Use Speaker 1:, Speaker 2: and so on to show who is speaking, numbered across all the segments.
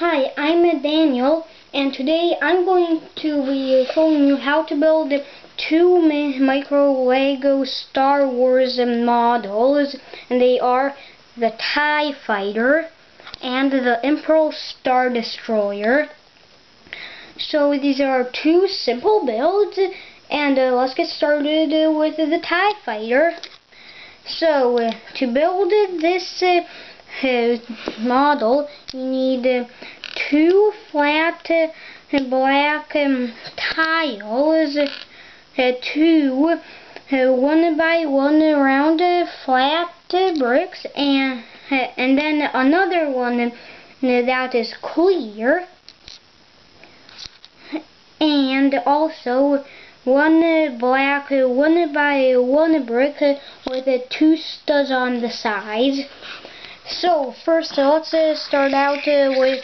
Speaker 1: Hi, I'm Daniel, and today I'm going to be showing you how to build two micro Lego Star Wars models, and they are the TIE Fighter and the Imperial Star Destroyer. So these are two simple builds, and uh, let's get started with the TIE Fighter. So, uh, to build this uh, model, you need uh, two flat uh, black um, tiles, uh, two one by one round flat bricks, and and then another one that is clear, and also one black one by one brick with two studs on the sides. So first uh, let's uh, start out uh, with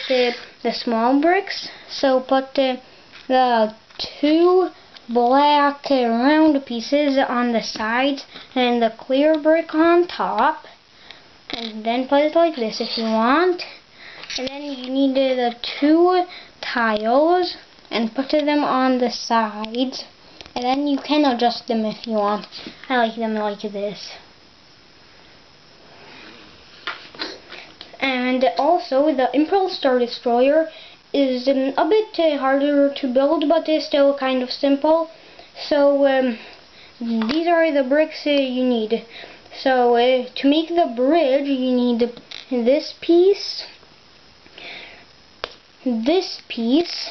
Speaker 1: the small bricks. So put the two black round pieces on the sides and the clear brick on top. And then put it like this if you want. And then you need the two tiles and put them on the sides. And then you can adjust them if you want. I like them like this. And also, the Imperial Star Destroyer is um, a bit uh, harder to build, but is still kind of simple. So, um, these are the bricks uh, you need. So, uh, to make the bridge, you need this piece, this piece,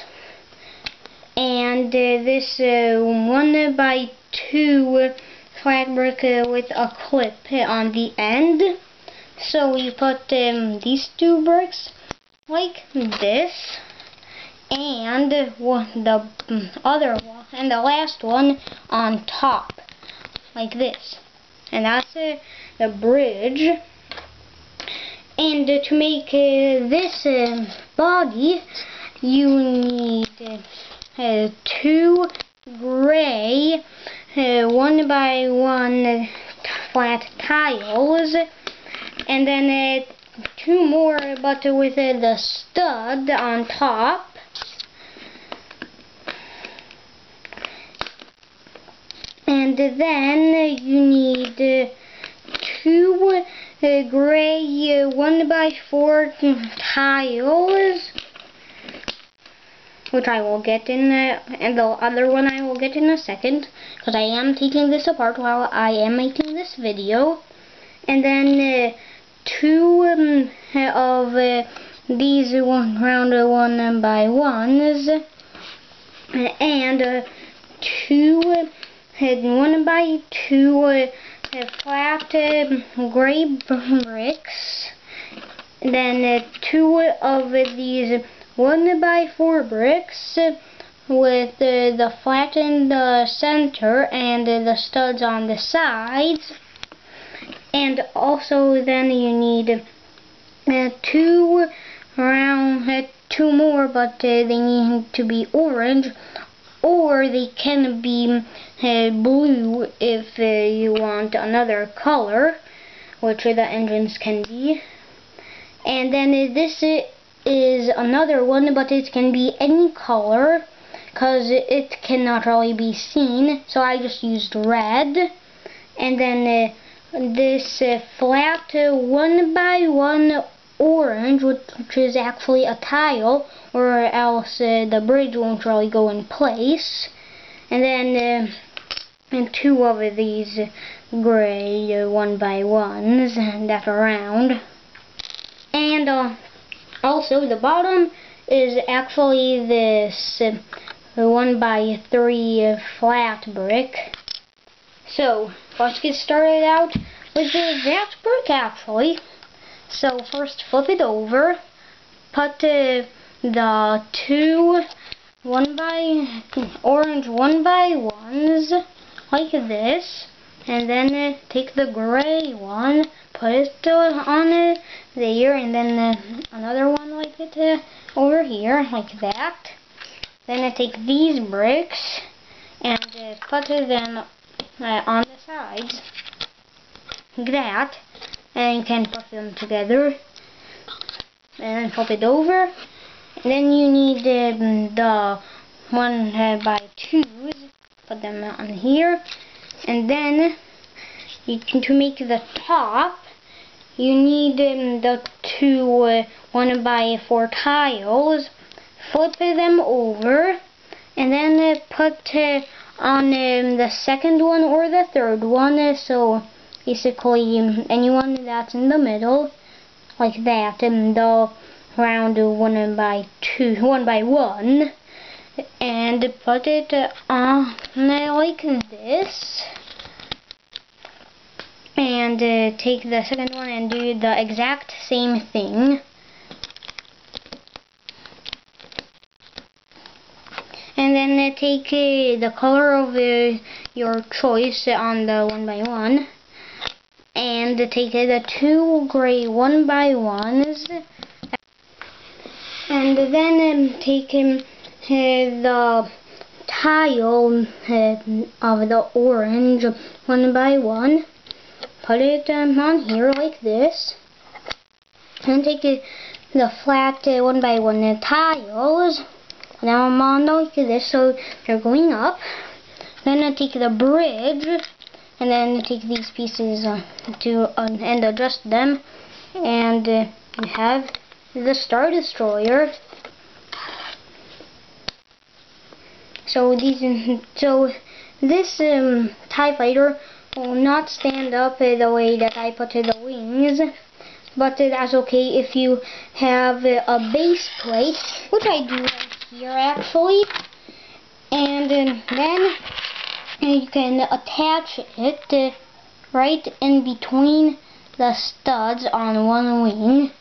Speaker 1: and uh, this uh, 1 by 2 flat brick uh, with a clip on the end. So we put um, these two bricks like this and the other one and the last one on top like this. And that's uh, the bridge. And uh, to make uh, this um, body you need uh, two gray uh, one by one flat tiles and then uh, two more but with uh, the stud on top. And then you need uh, two uh, gray one by four tiles which I will get in uh, and the other one I will get in a second because I am taking this apart while I am making this video. And then uh, two um, of uh, these one round one by ones and uh, two uh, one by two uh, flat uh, gray bricks. Then uh, two of these one by four bricks with uh, the flat in the center and the studs on the sides and also then you need uh, two round uh, two more but uh, they need to be orange or they can be uh, blue if uh, you want another color which the engines can be. And then uh, this is another one but it can be any color because it cannot really be seen. So I just used red. And then this uh, flat uh, one by one orange which, is actually a tile or else uh, the bridge won't really go in place. And then uh, and two of these gray uh, one by ones and that are round and uh, also the bottom is actually this one by three flat brick. So let's get started out with the exact brick actually. So first flip it over, put uh, the two one by orange one by ones like this and then uh, take the gray one put it uh, on it there and then uh, another one like it uh, over here like that then I take these bricks and uh, put them uh, on the sides that and you can put them together and then flip it over then you need um, the one uh, by twos. Put them on here. And then you can, to make the top, you need um, the two uh, one by four tiles. Flip them over. And then uh, put uh, on um, the second one or the third one. So basically anyone that's in the middle like that and the round one by two one by one and put it on like this. And uh, take the second one and do the exact same thing. And then uh, take uh, the color of uh, your choice on the one by one and take the two gray one by ones. And then um, take um, the tile uh, of the orange one by one. Put it um, on here like this. And take uh, the flat uh, one by one tiles. Now I'm on like this so they're going up. Then I take the bridge and then take these pieces uh, to uh, and adjust them. And uh, you have the Star Destroyer. So these so this um, TIE fighter will not stand up the way that I put the wings. But that's okay if you have a base plate which I do here actually. And then and you can attach it right in between the studs on one wing.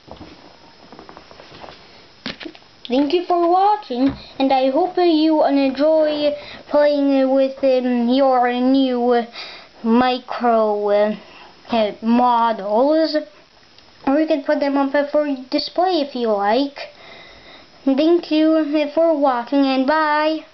Speaker 1: Thank you for watching, and I hope you enjoy playing with um, your new micro uh, models. Or you can put them up for display if you like. Thank you for watching, and bye.